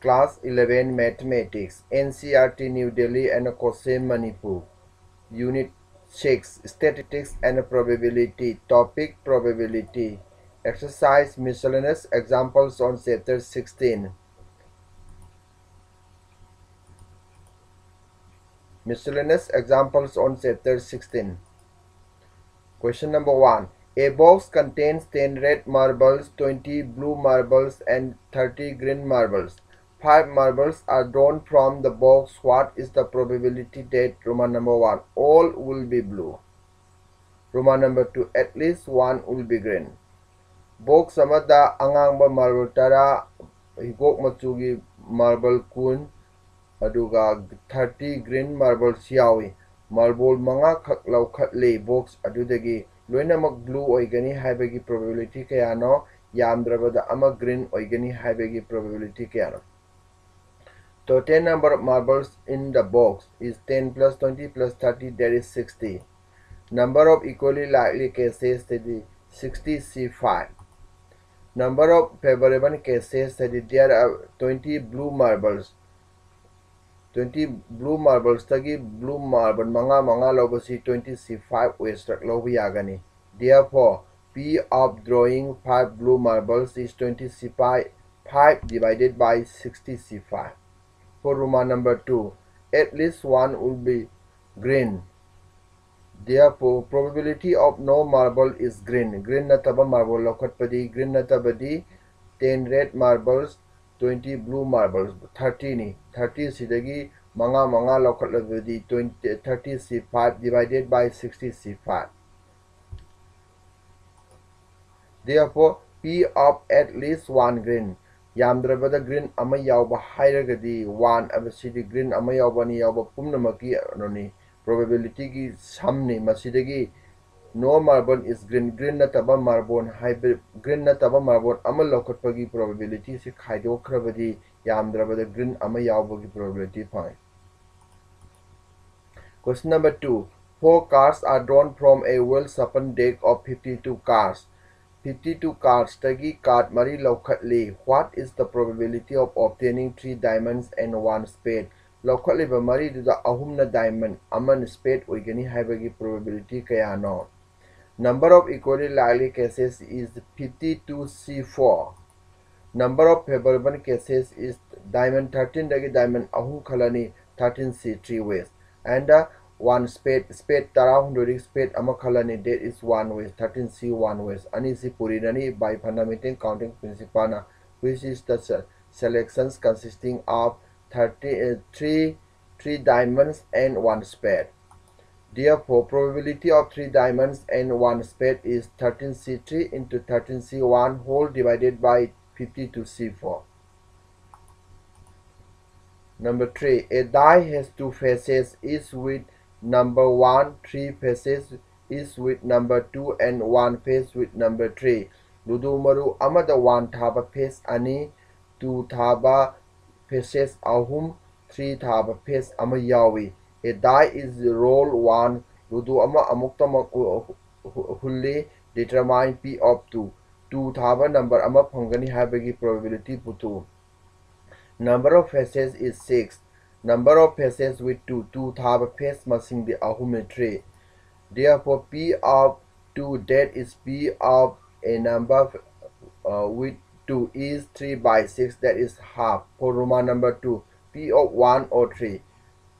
Class 11 Mathematics, NCERT New Delhi and COHSEM Manipur. Unit 6 Statistics and Probability. Topic Probability. Exercise Miscellaneous Examples on Chapter 16. Miscellaneous Examples on Chapter 16. Question number 1. A box contains 10 red marbles, 20 blue marbles, and 30 green marbles. Five marbles are drawn from the box. What is the probability that Roman number 1 all will be blue? Roman number 2 at least one will be green. Box amada angangba marble tara higok machugi marble kun aduga 30 green marbles yawi. Marble manga khak laukhatle box adudagi loinamak blue oigani haibagi probability kayano yamdrabada ama green oigani haibagi probability kayano total number of marbles in the box is 10 plus 20 plus 30 that is 60 number of equally likely cases that is 60 c5 number of favorable cases that is there are 20 blue marbles. 20 blue marbles tagi blue marble manga manga lobasi 20 c5 westrak lobi yagani. Therefore p of drawing 5 blue marbles is 20 c5 5 divided by 60 c5 for Roman number 2 at least one will be green therefore probability of no marble is green green nataba marble lokhatpadi green natabadi 10 red marbles 20 blue marbles 30 ni 30 sidagi manga manga lokhatlabadi 20 30 c5 divided by 60 c5 therefore p of at least one green ꯌꯥꯝꯗ꯭ꯔꯕꯗ green ꯑꯃ ꯌꯥꯎꯕ ꯍꯥꯏꯔꯒꯗꯤ one ꯍꯥꯏꯕꯁꯤꯗꯤ green ꯑꯃ ꯌꯥꯎꯕ ꯑꯅꯤ ꯌꯥꯎꯕ ꯄꯨꯝꯅꯃꯛꯀꯤ ꯀꯩꯅꯣꯅꯤ ꯄ꯭ꯔꯣꯕꯦꯕꯤꯂꯤꯇꯤꯒꯤ ꯁꯝꯅꯤ ꯃꯁꯤꯗꯒꯤ no marble is green green ꯅꯠꯇꯕ ꯃꯥꯔꯕꯣꯟ ꯍꯥꯏꯕ ꯒ꯭ꯔꯤꯟ ꯅꯠꯇꯕ ꯃꯥꯔꯕꯣꯟ ꯑꯃ ꯂꯧꯈꯠꯄꯒꯤ ꯄ꯭ꯔꯣꯕꯦꯕꯤꯂꯤꯇꯤꯁꯤ ꯈꯥꯏꯗꯣꯛꯈ꯭ꯔꯕꯗꯤ ꯌꯥꯝꯗ꯭ꯔꯕꯗ ꯒ꯭ꯔꯤꯟ ꯑꯃ ꯌꯥꯎꯕꯒꯤ ꯄ꯭ꯔꯣꯕꯦꯕꯤꯂꯤꯇꯤ ꯐꯪꯏ question number two four cards are drawn from a well shuffled deck of fifty two cards 52 cards tagi card mari laukhatli what is the probability of obtaining 3 diamonds and 1 spade mari da ahumna diamond aman spade oigani haibagi probability no Number of equally likely cases is 52C4. Number of favorable cases is diamond 13 dagi diamond ahum khalani 13C3 ways. And uh, one spade spade tara hundred spade ama khalani is one ways 13C one ways. Ani si purinani by fundamental counting principle na which is the selections consisting of 30 uh, three three diamonds and one spade. Therefore, probability of 3 diamonds and 1 spade is 13C3 into 13C1 whole divided by 52C4. Number 3. A die has two faces is with number 1, 3 faces is with number 2 and 1 face with number 3. Ludu maru amada 1 thaba face ani 2 thaba faces ahum 3 thaba face ama yawi. A die is roll one ludu ama amukta hulli determine p of 2 2 thaba number ama phangani habagi probability putu number of faces is 6 number of faces with 2 2 thaba face masing the ahumetry therefore p of 2 that is p of a number uh, with 2 is 3 by 6 that is half. For roman number 2 p of 1 or 3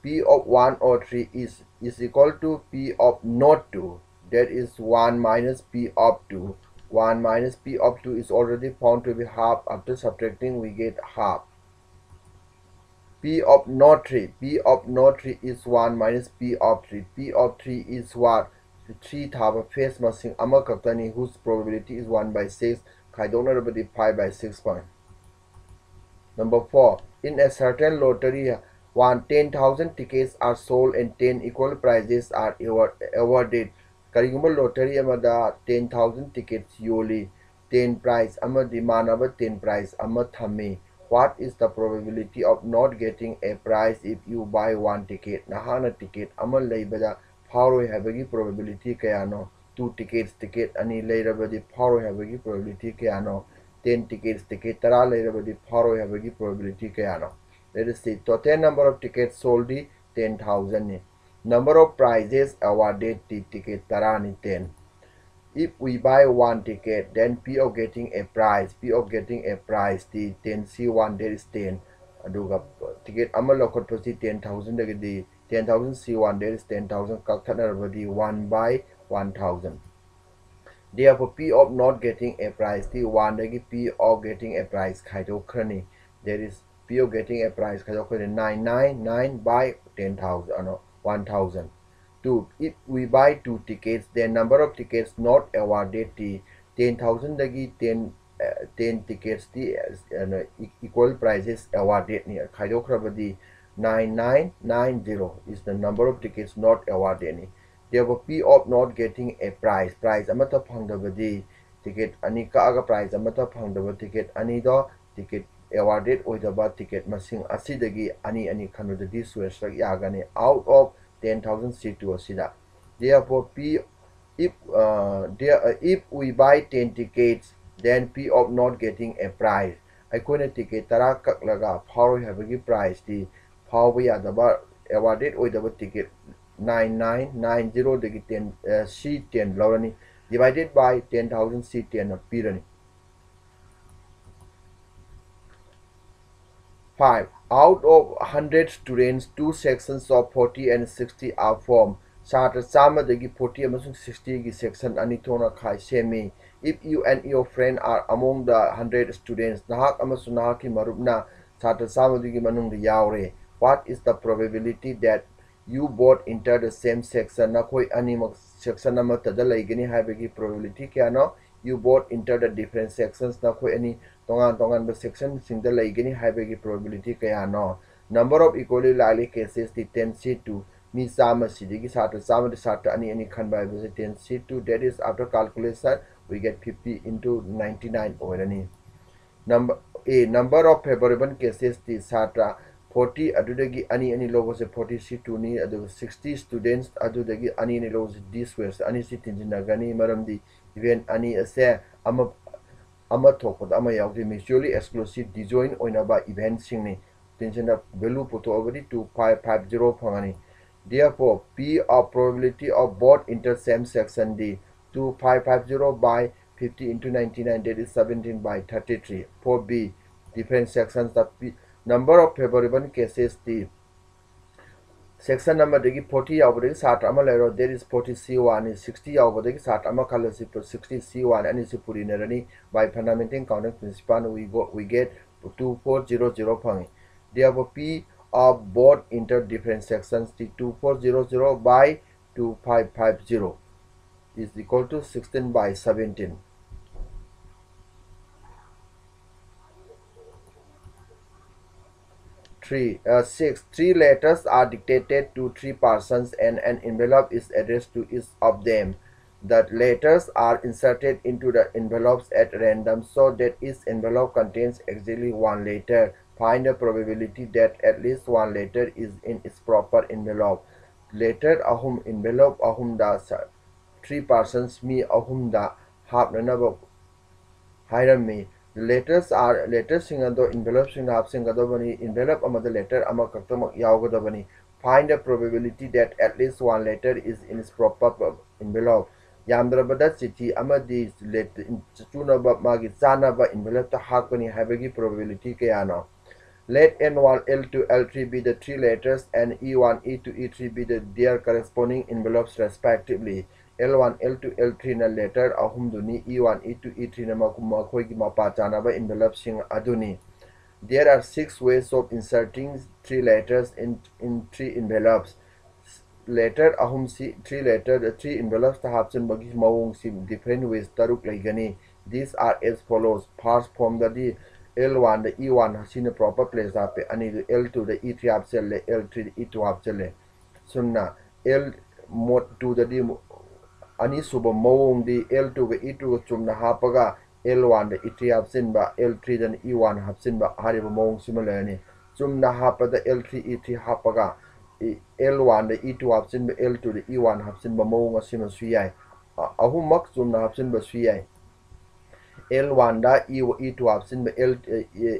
p of 1 or 3 is, is equal to p of not 2 that is 1 minus p of 2 1 minus p of 2 is already found to be half. After subtracting we get half p of not 3 p of not 3 is 1 minus p of 3 p of 3 is what? 3 thaba face masing ama kaktani whose probability is 1 by 6 khaidonarabadi 5 by 6 point. Number 4 in a certain lottery one 10,000 tickets are sold and 10 equal prizes are awarded. Karigumba lottery amada 10,000 tickets yoli 10 prize. Amadi manaba 10 prize. Ama thami. What is the probability of not getting a prize if you buy one ticket? Nahana ticket ama laybada pharo habagi probability kayano. Two tickets ticket ani layrabadi pharo habagi probability kayano. 10 tickets ticket tara leirabadi pharo habagi probability kayano let us see total number of tickets sold di 10000 ni number of prizes awarded di ticket tara ni 10 if we buy one ticket then p of getting a prize p of getting a prize the 10 c1 there is 10 aduga ticket ama lokot pasi 10000 dagadi 10000 c1 there is 10000 kakthana 1 by 1000 therefore p of not getting a prize the one dagi p of getting a prize khaido khrani there is p of getting a prize khaido khrani 999 by 10000 ano 1000 two if we buy two tickets the number of tickets not awarded the 10000 10 uh, 10 tickets the uh, equal prizes awarded ni khaido 9990 is the number of tickets not awarded ni therefore p of not getting a prize prize amata phangdabadi ticket ani ka aga prize amata phangdaba ticket ani do ticket awarded oidaba ticket masing asidagi ani ani khanudadi suesrak yagani out of 10,000 wasida. Therefore, P if uh, there, uh, if we buy 10 tickets, then P of not getting a price. I couldn't take it. ꯑꯩꯈꯣꯏꯅ ticket power ꯀꯛꯂꯒ ꯐꯥꯎꯔꯣꯏ ꯍꯥꯏꯕꯒꯤ ꯄ꯭ꯔꯥꯏꯁꯇꯤ ꯐꯥꯎꯕ ꯌꯥꯗꯕ ꯑꯦꯋꯥꯔꯗꯦꯠ ꯑꯣꯏꯗꯕ ticket nine nine nine ꯖꯤꯔꯣꯗꯒꯤ ten C ten Lorani divided by 10,000 C 10 appearance. 5. Out of 100 students, two sections of 40 and 60 are formed. ꯁꯥꯇ꯭ꯔ ꯆꯥꯝꯃꯗꯒꯤ forty ꯑꯃꯁꯨꯡ ꯁꯤꯛꯁꯇꯤꯒꯤ ꯁꯦꯛꯁꯟ ꯑꯅꯤ ꯊꯣꯛꯅ ꯈꯥꯏ ꯁꯦꯝꯃꯤ if you and your friend are among the hundred students ꯅꯍꯥꯛ ꯑꯃꯁꯨꯡ ꯅꯍꯥꯛꯀꯤ ꯃꯔꯨꯞꯅ ꯁꯥꯇ꯭ꯔ ꯆꯥꯝꯃꯗꯨꯒꯤ ꯃꯅꯨꯡꯗ ꯌꯥꯎꯔꯦ what is the probability that you both enter the same section ꯅꯈꯣꯏ ꯑꯅꯤꯃꯛ ꯁꯦꯛꯁꯟ ꯑꯃꯠꯇꯗ ꯂꯩꯒꯅꯤ ꯍꯥꯏꯕꯒꯤ ꯄ꯭ꯔꯣꯕꯦꯕꯤꯂꯤꯇꯤ ꯀꯌꯥꯅꯣ you both enter the difference section नई तोान तोान सेक्शन सिंह लेगी प्रोबेबिलिटी क्या no number of equally लाइली cases the ten C two मी चामी सात चाम सात अनी खनबा ten C two that is after calculation we get fifty into ninety nine number a number of favourable cases the सात forty अनी अनी लोग फोर्टी सी टू नहीं सिक्सटी स्टूडेंट्स अनी अनी लोग से डी से अनी से तीजनगनी ꯏꯚꯦꯟ ꯑꯅꯤ ꯑꯁꯦ ꯑꯃ ꯑꯃ ꯊꯣꯛꯄꯗ ꯑꯃ ꯌꯥꯎꯗꯦ ꯃ꯭ꯌꯨꯆꯨꯑꯦꯜꯂꯤ ꯑꯦꯛꯁꯀ꯭ꯂꯨꯁꯤꯞ ꯗꯤꯖꯣꯏꯟ ꯑꯣꯏꯅꯕ ꯏꯚꯦꯟꯁꯤꯡꯅꯤ ꯇꯦꯟꯁꯟꯗ ꯚꯦꯂꯨ ꯄꯨꯊꯣꯛꯑꯕꯗꯤ ꯇꯨ ꯐꯥꯏꯚ ꯐꯥꯏꯚ ꯖꯤꯔꯣ ꯐꯪꯉꯅꯤ therefore P of probability of both intersem section D 2550 by 50 into 99 that is 17 by 33 4B different sections the number of favorable cases D section number forty साठ लेर is forty C one sixty साठ sixty C one अनी पुरीनरनी by fundamental counting principle we get two four zero zero fungi there P of both inter different sections T2400 by 2550 is equal to 16 by 17. Three uh, six three letters are dictated to three persons and an envelope is addressed to each of them. The letters are inserted into the envelopes at random so that each envelope contains exactly one letter. Find the probability that at least one letter is in its proper envelope. Letter ahum envelope ahum da three persons me ahum da hapnanaba me. The letters are envelope sing ado bani envelope amada letter ama kaktamak yawgada bani. Find the probability that at least one letter is in its proper envelope. Amadi letter chunaba magi chanaba envelope ta hakani habagi probability kayano let n1 l2 l3 be the three letters and e1 e2 e3 be the their corresponding envelopes respectively L1, L2, L3 na letter ahum duni E1, E2, E3 na makuma khoi ki mapa chana ba envelope sing aduni. There are six ways of inserting three letters in in three envelopes. Letter ahum si three letter the three envelopes ta hapchen bagi mawong si different ways taruk laigani. These are as follows. First form the di L1 the E1 hasina proper place ape ani L2 the E3 hapchelle L3 the E2 hapchelle. Sunna L mod 2 the ꯑꯅꯤꯁꯨꯕ ꯃꯑꯣꯡꯗꯤ L2ꯒ E2ꯒ ꯆꯨꯝꯅ ꯍꯥꯞꯄꯒ L1ꯗ E3 ꯍꯥꯞꯆꯤꯟꯕ L3ꯗꯅ E1 ꯍꯥꯞꯆꯤꯟꯕ ꯍꯥꯏꯔꯤꯕ ꯃꯑꯣꯡꯁꯤꯃ ꯂꯩꯔꯅꯤ ꯆꯨꯝꯅ ꯍꯥꯞꯄꯗ L3 E3 ꯍꯥꯞꯄꯒ L1ꯗ E2 ꯍꯥꯞꯆꯤꯟꯕ L2ꯗ E1 ꯍꯥꯞꯆꯤꯟꯕ ꯃꯑꯣꯡ ꯑꯁꯤꯃꯁꯨ ꯌꯥꯏ ꯑꯍꯨꯝꯃꯛ ꯆꯨꯝꯅ ꯍꯥꯞꯆꯤꯟꯕꯁꯨ ꯌꯥꯏ L1 da E E2 hapsinba L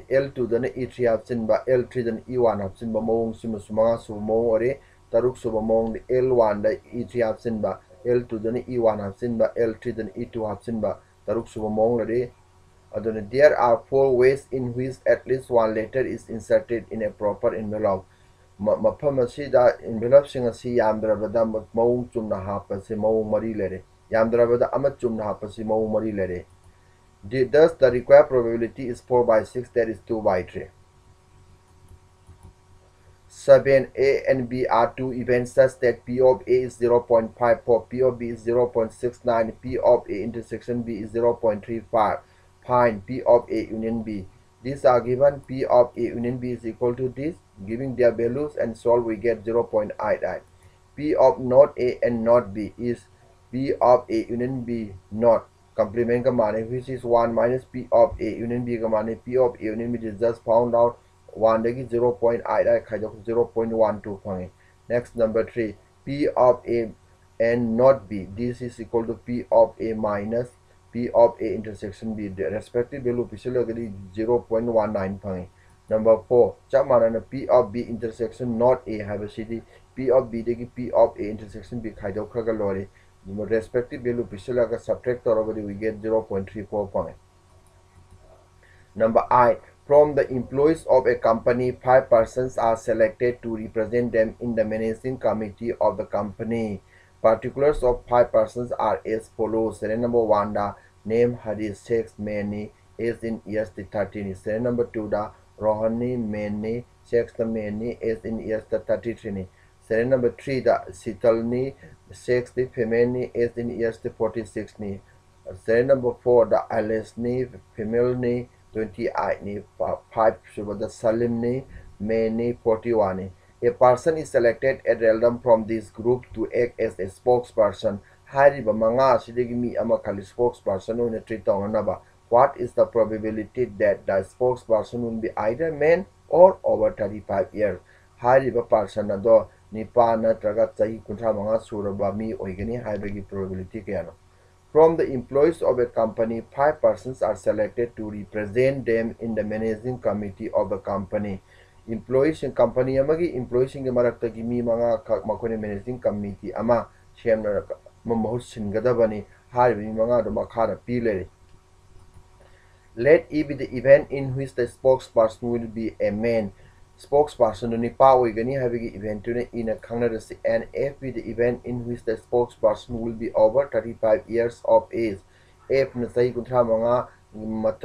L2 dana E3 hapsinba L3 dana E1 hapsinba mawong sima sumanga suba mawong ore taruk suba mawong L1 da E3 hapsinba L2 dana E1 hapsinba L3 dana E2 hapsinba taruk suba lare aduna there are four ways in which at least one letter is inserted in a proper envelope. Mafam asida envelope sing asi yamdrabada mawong chumna hapase mawong mari lare yamdrabada ama chumna hapase mawong mari lare Thus, the required probability is 4 by 6, that is 2 by 3. 7. A and B are two events such that P of A is 0.54, P of B is 0.69, P of A intersection B is 0.35. Find P of A union B. These are given P of A union B is equal to this. Giving their values and solve, we get 0.88. P of not A and not B is P of A union B not complement का माने which is 1 minus p of a union b का माने p of a union b is just found out 1 देखिए 0.8 खाइदोक 0.12 fungi next number 3 p of a and not b this is equal to p of a minus p of a intersection b the respective value पिछले 0.19 fungi number 4 चप माना p of b intersection not a है बसीदी p of b देखिए p of a intersection b खाइदोक खगा the respective value pisalaga subtract already we get 0.34 point. Number 8. From the employees of a company, five persons are selected to represent them in the managing committee of the company. Particulars of five persons are as follows. Serial number 1, the name Hari sex many is in years the 13. Serial number 2, the Rohani many sex the many is in years the 33. Serial number 3, the Sitalni 60 female is in years 46 ni serial number 4 the alice ni female ni 28 ne, 5 Shubhada Salim ne, May ne, 41 ne. A person is selected at random from this group to act as a spokesperson. ꯍꯥꯏꯔꯤꯕ ꯃꯉꯥ ꯑꯁꯤꯗꯒꯤ ꯃꯤ ꯑꯃꯈꯛ spokesperson ꯑꯣꯏꯅ treat ꯇꯧꯅꯅꯕ what is the probability that the spokesperson will be either man or over 35 years ꯍꯥꯏꯔꯤꯕ person ꯑꯗꯣ ꯅꯤꯄꯥ ꯅꯠꯇ꯭ꯔꯒ ꯆꯍꯤ ꯀꯨꯟꯊ꯭ꯔꯥ ꯃꯉꯥ ꯁꯨꯔꯕ ꯃꯤ ꯑꯣꯏꯒꯅꯤ ꯍꯥꯏꯕꯒꯤ probability ꯀꯌꯥꯅꯣ from the employees of a company five persons are selected to represent them in the managing committee of the company. Employees in company amagi employees in marakta mi manga khak makone managing committee ama semna mamahut singadabani haribi manga do makhara pi le let e be the event in which the spokesperson will be a man spokesperson ni pa oigani habigi event ne ina khangnarasi and f be the event in which the spokesperson will be over 35 years of age f na sai kunthra manga mat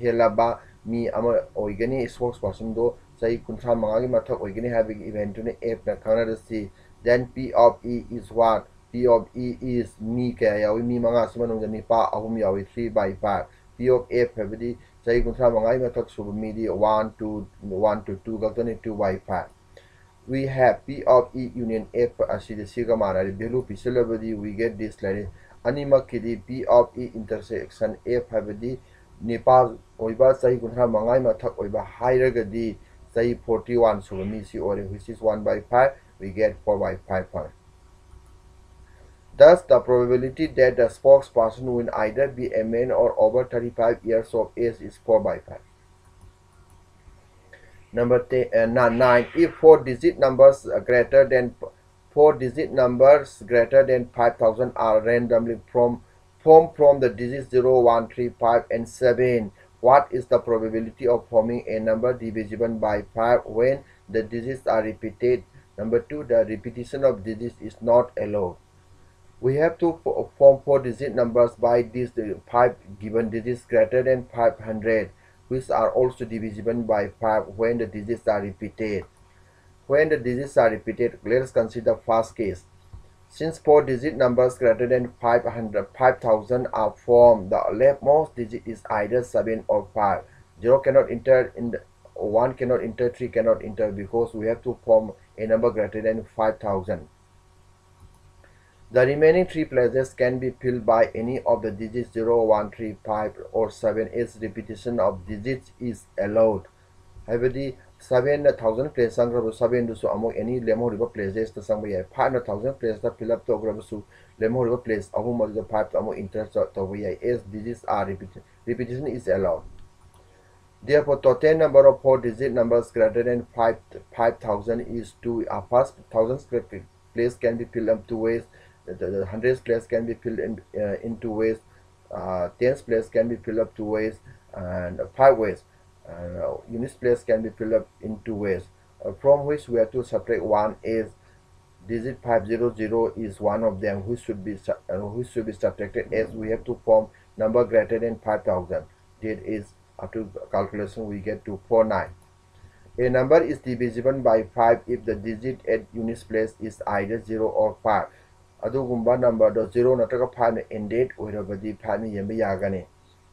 helaba mi ama oigani spokesperson do sai kunthra manga gi mathak oigani habigi event ne f na khangnarasi then p of e is what p of e is mi ka yawi mi manga sumanung ni pa ahum yawi 3 by 5 p of f habidi ꯆꯍꯤ ꯀꯨꯟꯊ꯭ꯔꯥ ꯃꯉꯥꯒꯤ ꯃꯊꯛ ꯁꯨꯕ two one two two two two ꯈꯛꯇꯅꯤ two why five we have P of E union F असीगा मानारी value पीसलबी we get this line अनीमकी P of E intersection F है निपाल चाही कुंथ्रा मंगाई मथक हाईरगदी चाही फोर्टी वन सूब मीसी और हुई is one by five we get four by five फंग Thus, the probability that the spokesperson will either be a man or over 35 years of age is 4 by 5. Number uh, 9. If four digit numbers greater than four digit numbers greater than 5000 are randomly from formed from the digits 0, 1, 3, 5 and 7, what is the probability of forming a number divisible by 5 when the digits are repeated? Number 2. The repetition of digits is not allowed. We have to form four digit numbers by these five given digits greater than 500 which are also divisible by 5 when the digits are repeated. When the digits are repeated, let us consider first case. Since four digit numbers greater than 500, 5000 are formed, the leftmost digit is either 7 or 5. 0 cannot enter in the 1 cannot enter, 3 cannot enter because we have to form a number greater than 5000. The remaining three places can be filled by any of the digits 0, 1, 3, 5 or 7 as repetition of digits is allowed. ꯍꯥꯏꯕꯗꯤ seven na thousand place sang rabu seven du su amok any lemo riba places ta sang bayai five na thousand place ta fill up to rabu su lemo riba place ahum ma five ta amok interest to bayai as digits are repeated repetition is allowed Therefore, total number of four digit numbers greater than 5 5000 is 2. A first thousands place can be filled in two ways. The, the, place can be filled in, uh, in two ways. Uh, tens place can be filled up two ways and five ways. And uh, units place can be filled up in two ways. Uh, from which we have to subtract one is digit 500 is one of them which should be uh, which should be subtracted as we have to form number greater than 5000 that is after calculation we get to 49 a number is divisible by 5 if the digit at units place is either 0 or 5 ꯑꯗꯨꯒꯨꯝꯕ ꯅꯝꯕꯔꯗꯣ zero ꯅꯠꯇ꯭ꯔꯒ ꯐꯥꯏꯚꯅ ꯑꯦꯟꯗꯦꯠ ꯑꯣꯏꯔꯕꯗꯤ ꯐꯥꯏꯚꯅ ꯌꯦꯟꯕ ꯌꯥꯒꯅꯤ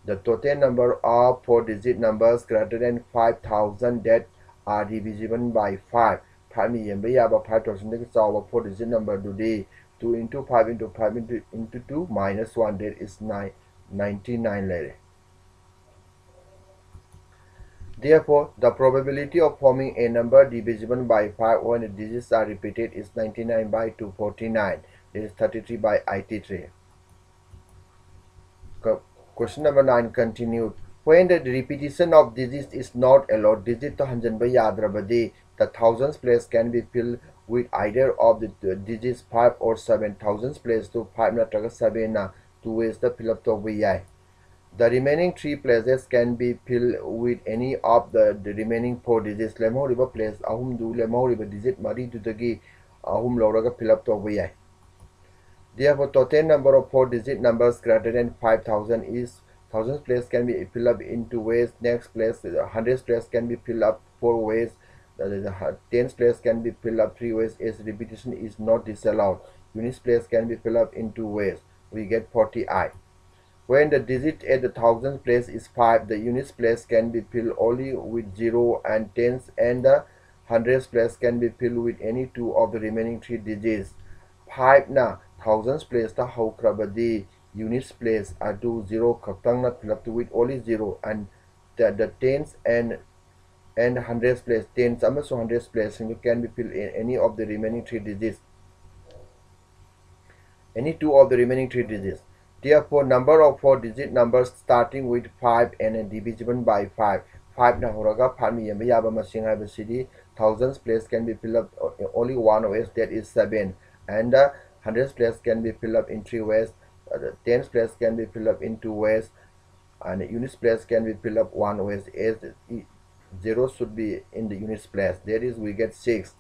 the total number of four digit numbers greater than five thousand that are divisible by five ꯐꯥꯏꯚꯅ ꯌꯦꯟꯕ ꯌꯥꯕ five ꯊꯥꯎꯖꯟꯗꯒꯤ ꯆꯥꯎꯕ four digit ꯅꯝꯕꯔꯗꯨꯗꯤ two into five into five into into two minus one that is nine ninety nine ले रहे Therefore, the probability of forming a number divisible by 5 when the digits are repeated is 99 by 249. Is 33 by 83. Question number 9 continued. When the repetition of digits is not allowed, digit to hanjan by yadrabadi, the thousands place can be filled with either of the digits 5 or 7. Thousands place to 5 na 7 na 2 ways the fill up to by the remaining three places can be filled with any of the, the remaining four digits. lemhoriba place ahum du lemhoriba digit mari dudagi ahum loraga fill up tawba yai. Therefore, total number of four digit numbers greater than 5000 is thousands place can be filled up in two ways. Next place, hundreds place can be filled up four ways. The, the uh, tens place can be filled up three ways as repetition is not disallowed. Units place can be filled up in two ways. We get 40i. When the digit at the thousands place is 5, the units place can be filled only with 0 and tens and the hundreds place can be filled with any two of the remaining three digits. 5 na thousands place ta haukrabadi units place adu 0 khaktang na fill up with only 0 and the, the tens and and hundreds place tens amaso hundreds place can be filled in any of the remaining three digits. Any two of the remaining three digits. Therefore, number of four-digit numbers starting with 5 and divisible by 5. 5 na horaga 5 mi yamba yaba masing haibasidi thousands place can be filled up only one way that is 7 and uh, hundreds place can be filled up in three ways uh, the tens place can be filled up in two ways and units place can be filled up one way. As zero should be in the units place that is we get 6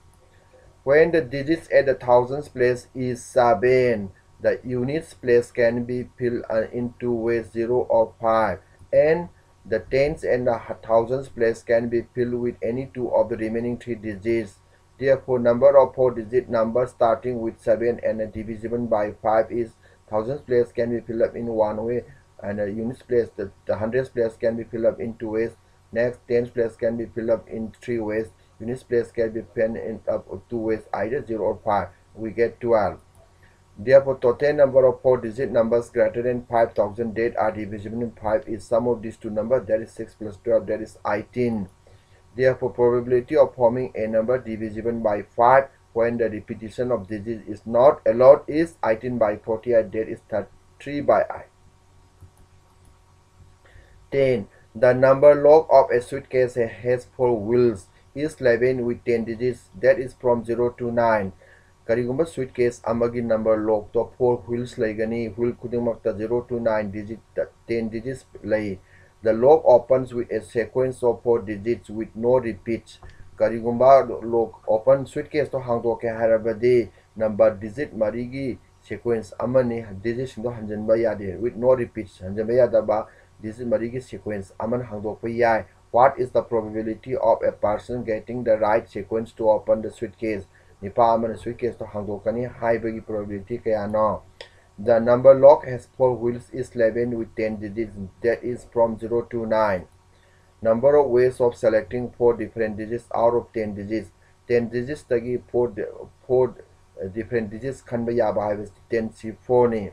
when the digits at the thousands place is 7 the units place can be filled uh, two ways 0 or 5 and the tens and the thousands place can be filled with any two of the remaining three digits. Therefore, number of four digit numbers starting with 7 and divisible by 5 is thousands place can be filled up in one way and the units place, the, the hundreds place can be filled up in two ways. Next, tens place can be filled up in three ways. Units place can be filled in up two ways, either 0 or 5. We get 12. Therefore, total number of four-digit numbers greater than 5000 that are divisible in 5 is sum of these two numbers that is 6 plus 12 that is 18. Therefore, probability of forming a number divisible by 5 when the repetition of digits is not allowed is 18 by 48 that is 3 by i. 10. The number log of a suitcase has 4 wheels is 11 with 10 digits that is from 0 to 9. ꯀꯔꯤꯒꯨꯝꯕ sweet case ꯑꯃꯒꯤ number ꯂꯣꯛꯇꯣ for ꯍꯨꯏꯜꯁ ꯂꯩꯒꯅꯤ wheel ꯈꯨꯗꯤꯡꯃꯛꯇ zero two nine digit ten digits ꯂꯩ ꯗ ꯂꯣꯛ ꯑꯣꯄꯟꯁ with eh ꯁꯦꯀ꯭ꯋꯦꯟꯁ of for digits with no repeats ꯀꯔꯤꯒꯨꯝꯕ ꯂꯣꯛ open sweet ꯀꯦꯁꯇꯣ ꯍꯥꯡꯗꯣꯛꯀꯦ ꯍꯥꯏꯔꯕꯗꯤ ꯅꯝꯕꯔ ꯗꯤꯖꯤꯠ ꯃꯔꯤꯒꯤ ꯁꯦꯀ꯭ꯋꯦꯟꯁ ꯑꯃꯅꯤ ꯗꯤꯖꯤꯠꯁꯤꯡꯗꯣ ꯍꯟꯖꯤꯟꯕ ꯌꯥꯗꯦ ꯋꯤꯠ ꯅꯣ ꯔꯤꯄꯤꯠꯁ ꯍꯟꯖꯤꯟꯕ ꯌꯥꯗꯕ ꯗꯤꯖꯤꯠ ꯃꯔꯤꯒꯤ ꯁꯦꯀ꯭ꯋꯦꯟꯁ ꯑꯃꯅ ꯍꯥꯡꯗꯣꯛꯄ ꯌꯥꯏ what is the probability of a person getting the right sequence to open the suitcase nipa amana suitcase to hangdokani haibagi probability kayano the number lock has four wheels is 11 with 10 digits. That is from 0 to 9 number of ways of selecting four different digits out of 10 digits. 10 digits tagi four four different digits. Khanba yaba haibas 10 c 4 ni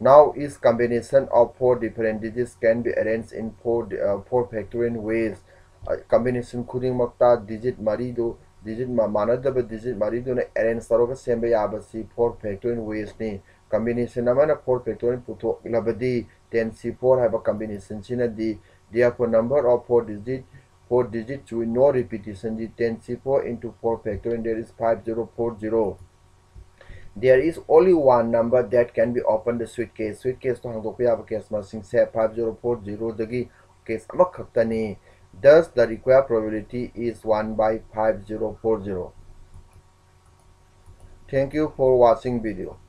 now each combination of four different digits can be arranged in four uh, four factorial ways. Combination khudingmakta digit maridu digit ma manadaba digit mariduna arrange taraga semba yabasi 4 factorial ways ni combination amana 4 factorial puthok labadi 10c4 haba combination sina di therefore number of 4 digit 4 digits with no repetition di 10c4 into 4 factorial there is 5040 there is only one number that can be opened the suitcase suitcase to hangdokpa yaba case masing se 5040 dagi case amakhaktani thus the required probability is 1 by 5040 thank you for watching video